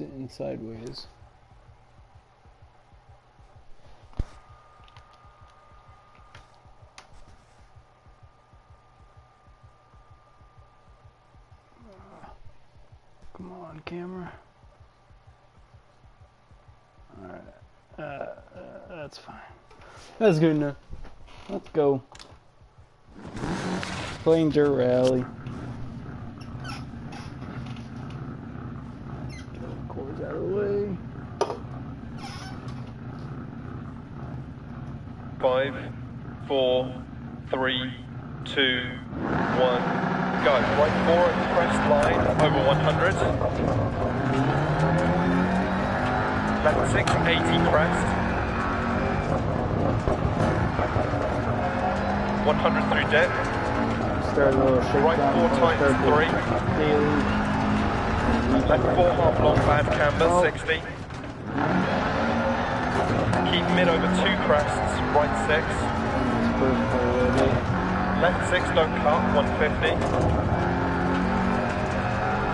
sitting sideways. Come on, camera. Alright. Uh, uh, that's fine. That's good enough. Let's go. Playing dirt rally. Get the cords out of the way. Five, four, three, two, one. Go. Right four at crest line over 100. Left six, 80 crest. 100 through dip. Start a little shakedown. Right four times three. Left four half long bad camber, Oh. 60. Keep mid over two crests, right six. This first part a little bit. Left six, don't cut, 150.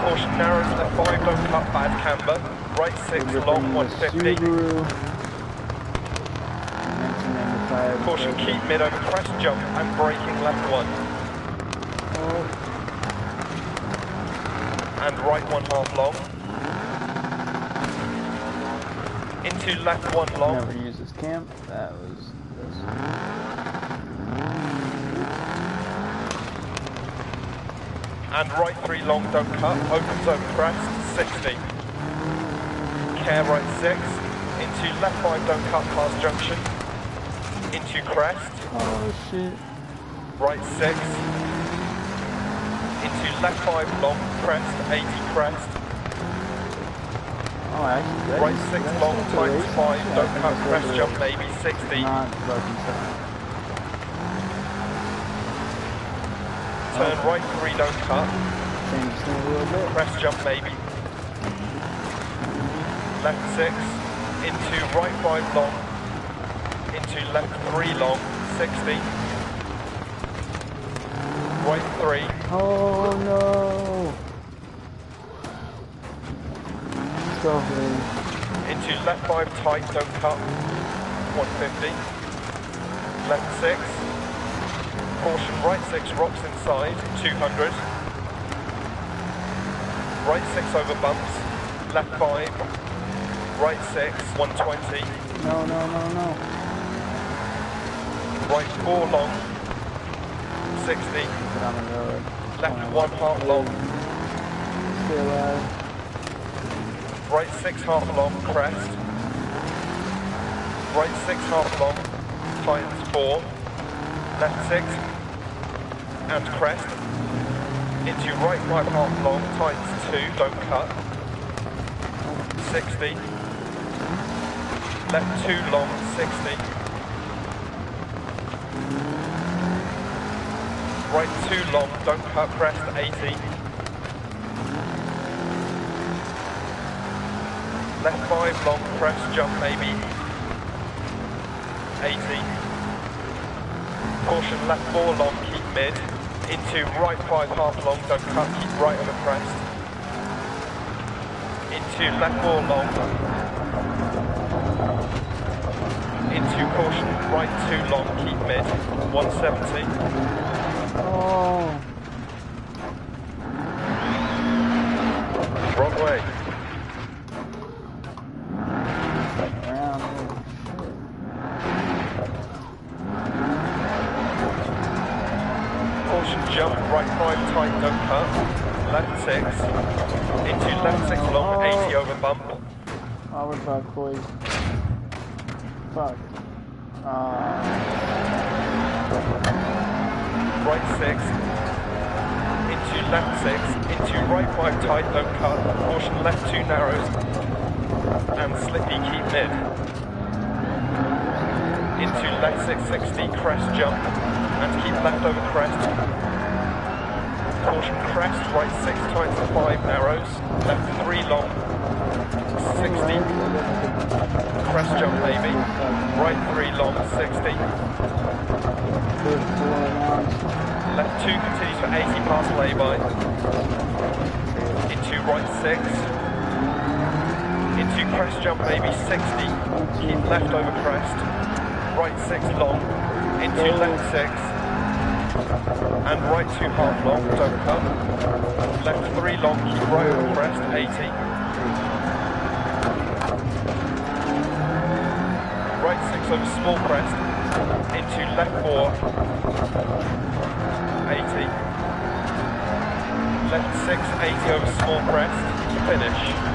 Caution narrows, left five, don't cut, bad camber. Right six, long, the 150. Caution, keep mid over crest jump and braking left one. And right one half long. Into left one long. never used this camp. That was this. And right three long, don't cut. Opens over crest, 60. Care right six. Into left five, don't cut past junction. Into crest, Oh shit. right six. Into left five long, crest, 80 crest. That Right six long, times five, don't that's crest jump, maybe 60. Not broken stuff. Turn right three, don't cut. Change this thing a little bit. Crest jump maybe. Left six. Into right five long. Into left three long. 60. Right three. Oh Into left five tight, don't cut. 150. Left six. Caution right six, rocks inside. 200. Right six over bumps. Left five. Right six, 120. No, no, no, no. Right four long. 60. Get on the road. Left one half long. Still, alive. Right six half long, crest. Right six half long, times four. Left six, and crest. Into right five half long, times two, don't cut. 60. Left two long, 60. Right two long, don't cut, crest, 80. Left five long, crest jump maybe 80. Caution left four long, keep mid. Into right five half long, don't cut, keep right over crest. Into left four long. Into caution, right two long, keep mid. 170. Oh. Wrong way. Around. Oh, shit. Caution jump, right tight, don't cut. Left six. Into left six long, 80 over bump. Oh, we're fucked, boys. Fuck. Uh, Right six. Into left six. Into right five tight, don't cut. Caution left two narrows. And slippy, keep mid. Into left six sixty, crest jump. And keep left over crest. Caution crest, right six to five narrows. Left three long. 60. Crest jump maybe. Right three long, 60. good four rounds. Left two continues for 80 past lay-by. Into right six. into crest jump maybe 60, keep left over crest, right 6 long, into left 6, and right 2 half long, don't left 3 long, right crest, 80, right 6 over small crest, into left 4, 80, left 6, 80 over small crest, finish.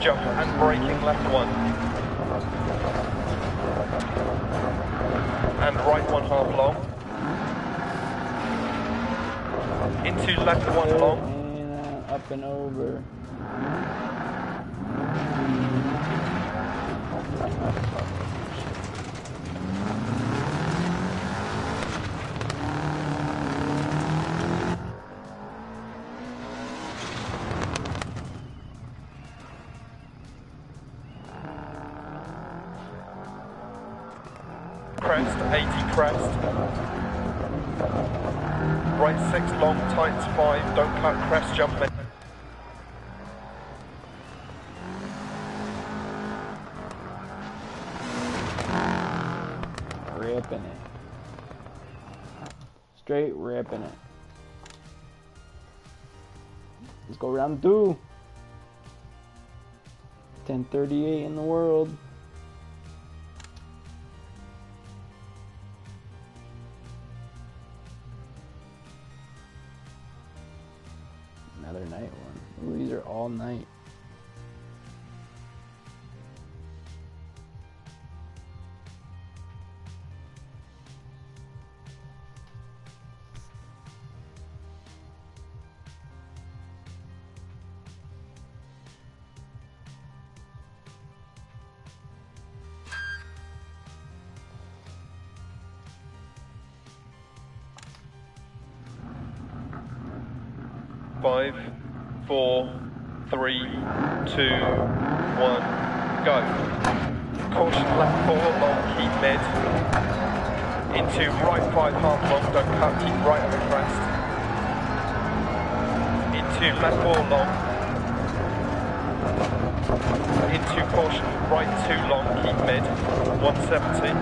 Jump and braking left 1. And right 1 half long. Into left 1 long. And up and over. crest, jump in. Ripping it. Straight ripping it. Let's go round two. 1038 in the world. Night. Five, four, three, two, one, go. Caution left four, long, keep mid. Into right five, half long, don't cut, keep right on the crest. Into left four, long. Into caution, right two, long, keep mid. 170.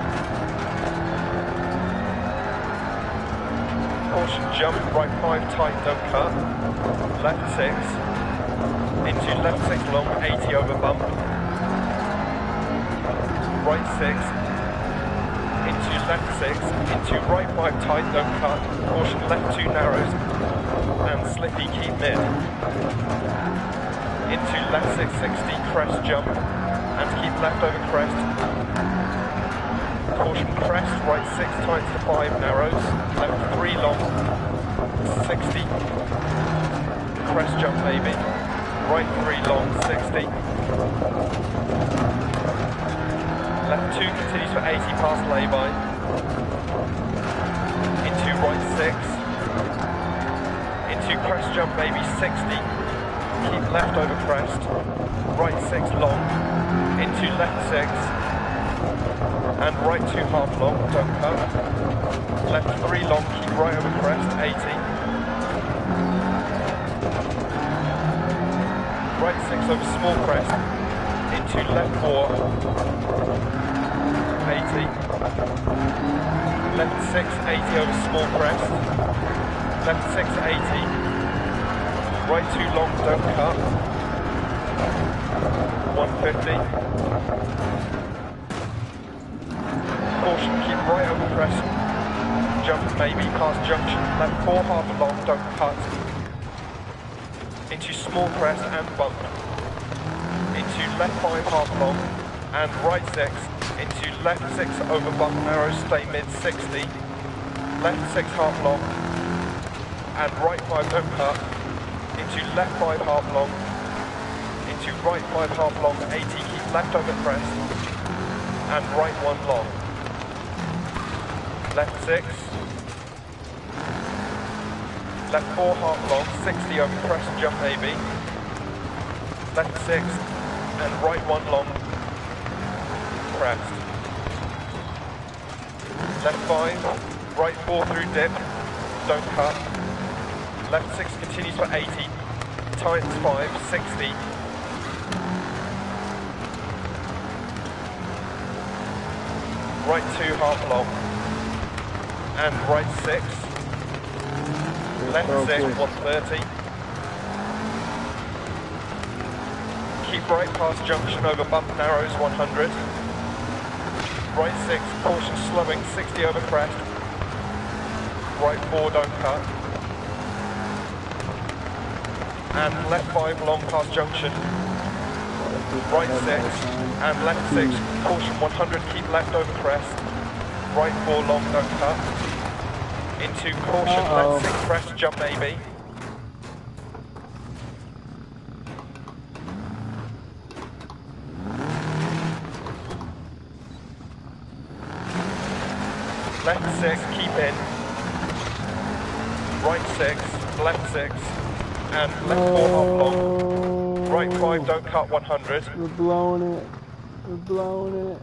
Caution jump, right 5 tight, don't cut. Left 6. Into left 6 long, 80 over bump. Right 6. Into left 6. Into right 5 tight, don't cut. Caution left 2 narrows. And slippy, keep mid. Into left 660, crest jump. And keep left over crest. Caution crest, right 6 tight to 5 narrows, left 3 long, 60. Crest jump maybe, right 3 long, 60. Left 2 continues for 80 past lay-by. Into right 6. Into crest jump maybe 60. Keep left over crest. Right 6 long. Into left 6 and right two half long, don't cut. Left three long, keep right over crest, 80. Over small crest, into left four, 80. Left six, 80 over small crest. Left six, 80. Right two long, don't cut. 150 caution, keep right over crest. jump, maybe, past junction, left 4 half long, don't cut. Into small crest and bump. Left 5 half long, and right 6. Into left 6 over bump narrow, stay mid 60. Left 6 half long, and right 5 don't cut. Into left 5 half long, into right 5 half long, 80, keep left over crest, and right 1 long left 6, left 4 half long, 60 over crest jump AB, left 6 and right 1 long, crest, left 5, right 4 through dip, don't cut, left 6 continues for 80, tightens 5, 60, right 2 half long, and right 6. Left 6, 130. Right past junction over bump narrows, 100. Right 6, caution slowing, 60 over crest. Right 4, don't cut. And left 5, long past junction. Right 6, and left 6, caution 100, keep left over crest. Right 4, long, don't cut into caution, uh -oh. left six crest, jump maybe. Left six, keep in. Right six, left six, and left four half oh. long. Right five, don't cut 100. We're blowing it. We're blowing it.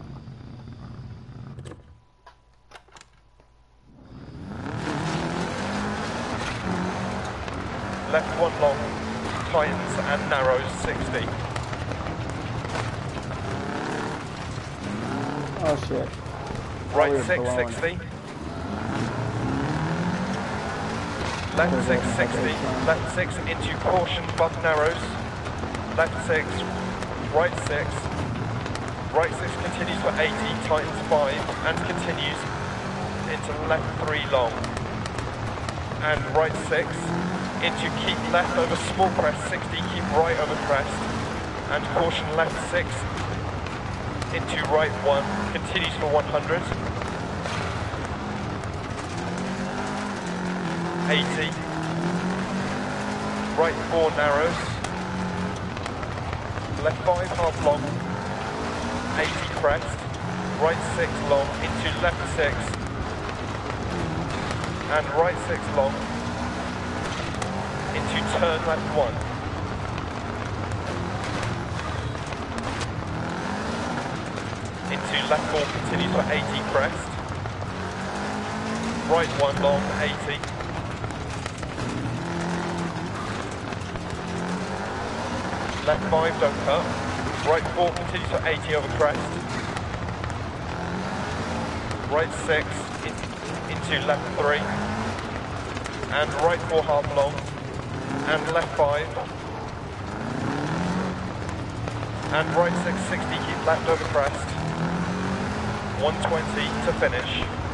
left one long, tightens and narrows 60. Oh shit. Right oh, 660. Left 660, left 6 into caution, button arrows, Left 6, right 6. Right 6 continues for 80, tightens 5, and continues into left 3 long. And right 6, into keep left over small crest 60, keep right over crest, and caution left 6, into right 1, continues for 100. 80, right 4 narrows, left 5 half long, 80 crest, right 6 long, into left 6, and right 6 long, into turn left one. Into left four, continues for 80 crest. Right one long, 80. Left five, don't cut. Right four, continue to 80 over crest. Right six, in, into left three. And right four half long and left 5. And right 660, keep left over crest. 120 to finish.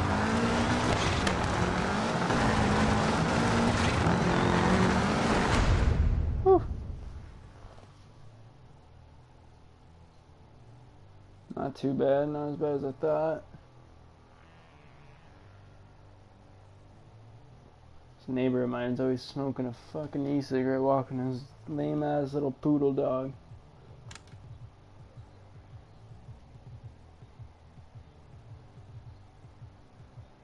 Too bad, not as bad as I thought. This neighbor of mine's always smoking a fucking e-cigarette walking his lame ass little poodle dog.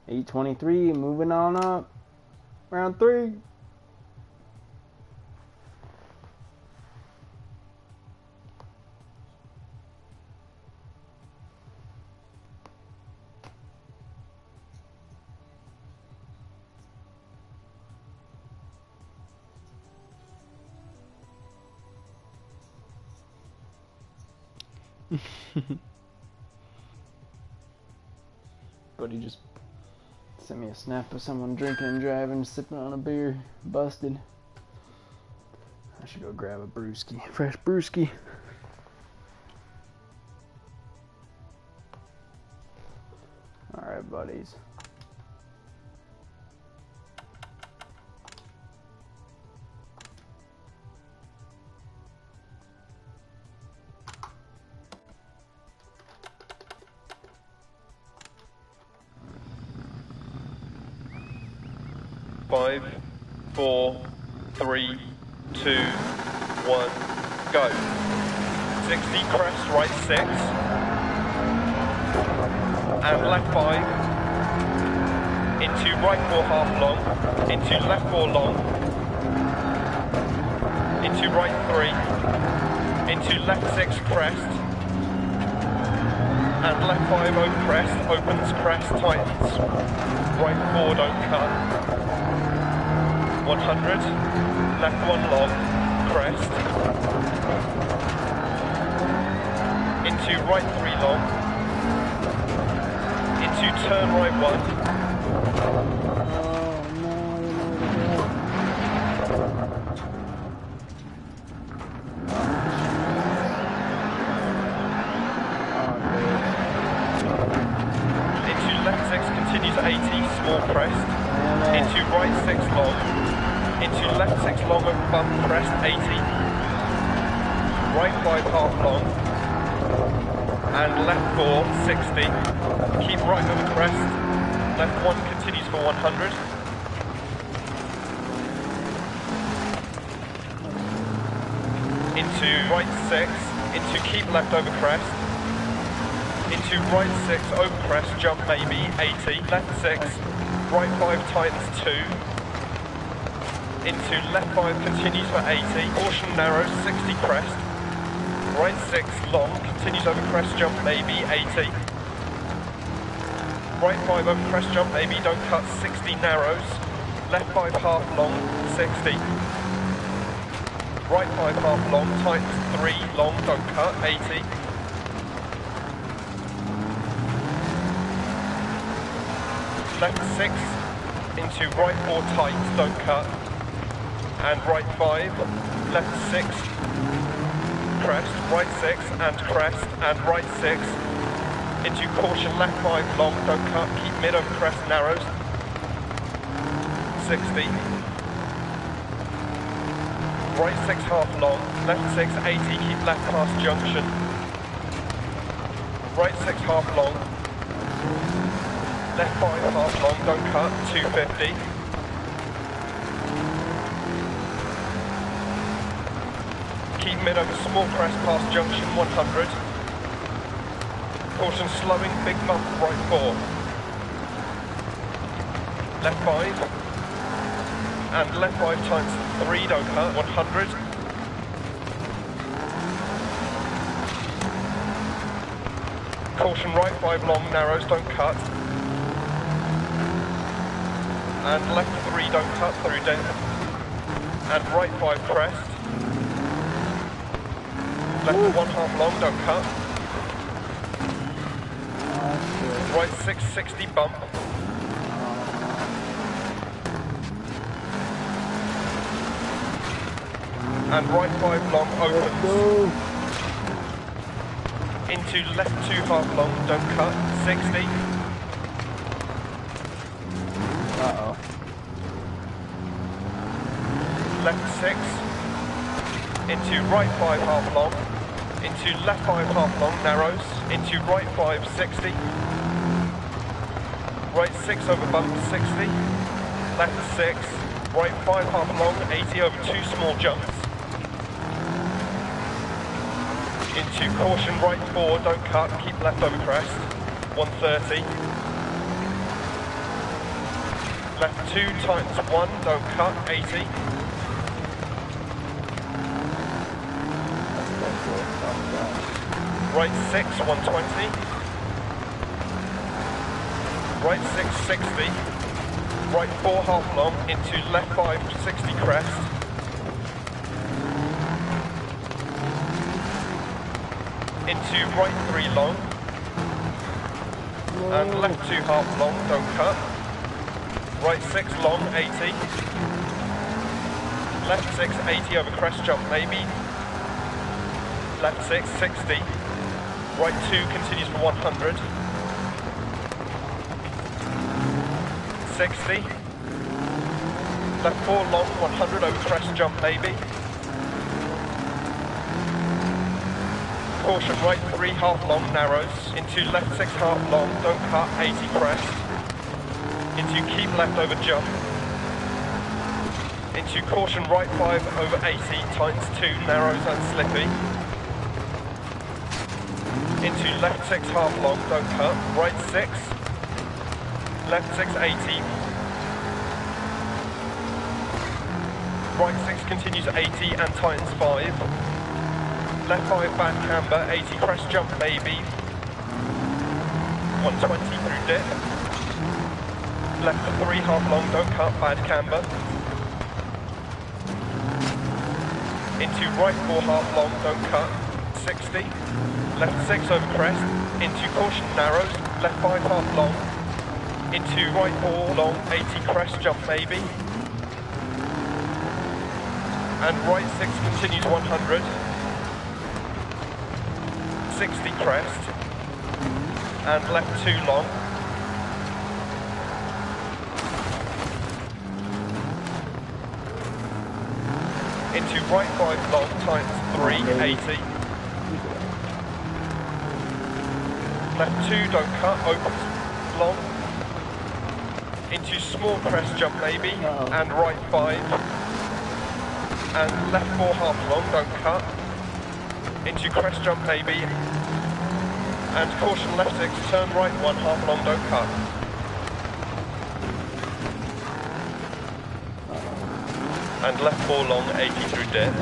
Eight twenty three, moving on up. Round three. But he just sent me a snap of someone drinking and driving, sipping on a beer, busted. I should go grab a brewski, fresh brewski. Five, four, three, two, one, go. 60 crest, right six. And left five. Into right four half long. Into left four long. Into right three. Into left six crest and left 5 open crest, opens crest, tightens, right 4 don't cut, 100, left 1 long, crest, into right 3 long, into turn right 1, left 6, into keep left over crest. Into right 6, over crest, jump maybe, 80. Left 6, right 5 tightens 2. Into left 5 continues for 80. Caution narrows, 60 crest. Right 6 long, continues over crest jump, maybe 80. Right 5 over crest jump, maybe, don't cut, 60 narrows. Left 5 half long, 60. Right 5 half long, tight 3 long, don't cut, 80. Left 6 into right 4 tight, don't cut. And right 5, left 6, crest, right six, and crest, and right six. Into caution, left five, long, don't cut, keep mid over crest, narrows. 60. Right six, half long, left six, 80, keep left past junction. Right six, half long. Left five, half long, don't cut, 250. keep mid over small crest past junction 100. Caution slowing, big bump, right 4. Left 5. And left 5 times 3, don't cut, 100. Caution right 5 long, narrows, don't cut. And left 3, don't cut, through dent. And right 5 crest left one half long, don't cut. Right 660 bump. And right 5 long opens. Into left 2 half long, don't cut, 60. Uh-oh. Left 6. Into right 5 half long into left 5 half long, narrows, into right 5, 60, right 6 over bump, 60, left 6, right 5 half long, 80 over 2 small jumps, into caution, right 4, don't cut, keep left over crest, 130, left 2 times 1, don't cut, 80, Right 6, 120. Right 6, 60. Right 4 half long. Into left 5, 60 crest. Into right 3 long. And left 2 half long, don't cut. Right 6 long, 80. Left 6, 80 over crest jump maybe. Left 6, 60. Right 2 continues for 100. 60. Left 4 long, 100 over crest jump maybe. Caution, right 3 half long, narrows. Into left 6 half long, don't cut, 80 crest. Into keep left over jump. Into caution right 5 over 80, tightens 2, narrows and slippy. Into left 6 half long, don't cut. Right 6. Left 6 80. Right 6 continues 80 and tightens 5. Left 5 bad camber, 80 crest jump maybe. 120 through dip. Left for 3 half long, don't cut, bad camber. into right four half long, don't cut, 60, left six over crest, into caution narrows, left five half long, into right four long, 80 crest jump maybe, and right six continues 100, 60 crest, and left two long, into right 5 long times 380. Left 2 don't cut, opens long. Into small crest jump maybe, oh. and right 5. And left 4 half long, don't cut. Into crest jump maybe. And caution left 6, turn right 1 half long, don't cut. and left four long, 80 through dip.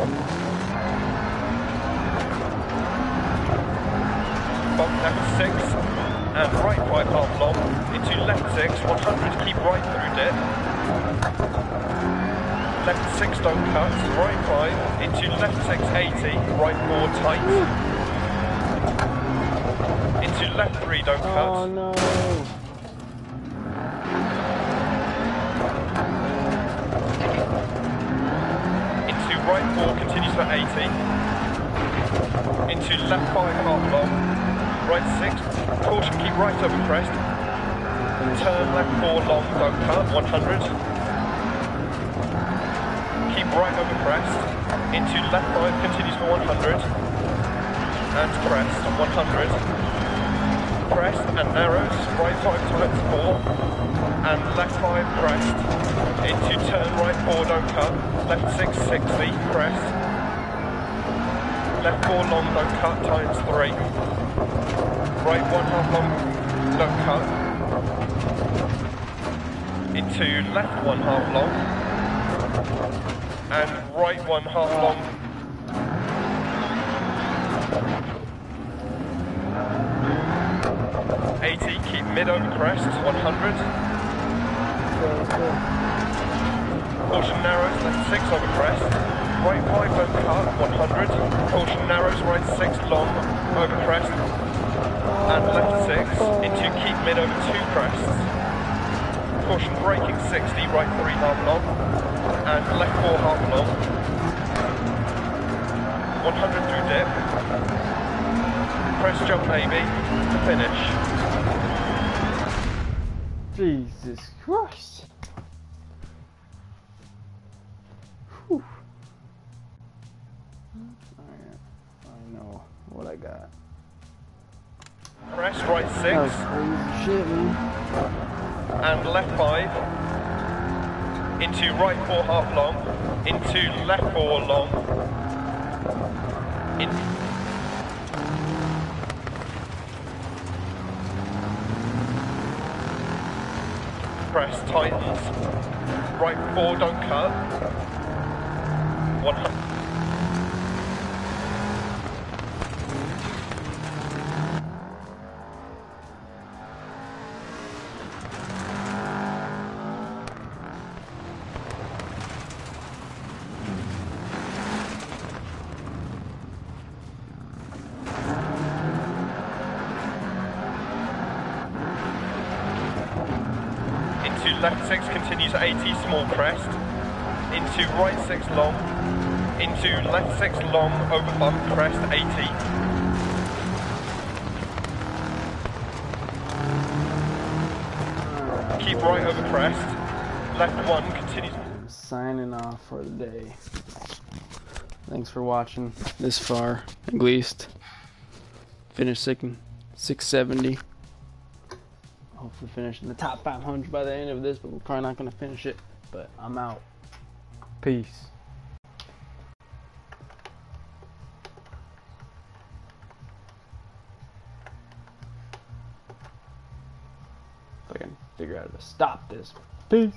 Bump left six, and right five half long, into left six, 100, keep right through dip. Left six, don't cut, right five, into left six, 80, right four tight. Into left three, don't cut. Oh no. into right four, continues for 80. Into left five, half long. Right six, caution, keep right over crest. Turn left four long, don't cut, 100. Right over crest. Into left five, continues for 100. And crest, 100. Crest and narrows, right five times four. And left five, crest. Into turn right four, don't cut. Left six, 60, crest. Left four long, don't cut, times three. Right one half long, don't cut. Into left one half long. And right one half long. Eighty, keep mid over crest, one hundred. Caution narrows, left 6 over crest. Right 5 don't cut, 100. Caution narrows, right 6 long over crest. And left 6 into keep mid over 2 crests. Caution braking 60, right 3 half long. And left 4 half long. 100 through dip. Crest jump maybe to finish. Jesus Christ. Whew. I know what I got. Crest right 6. That was crazy shit, and left five into right four half long. Into left four long. In. Crest tightens right four don't cut. One left six continues 80 small crest into right six long into left six long over bump crest 80 keep right over crest left one continues signing off for the day. Thanks for watching this far, at least. Finished second, 670 hopefully finish in the top 500 by the end of this, but we're probably not going to finish it. But I'm out. Peace. If I can figure out how to stop this. Peace.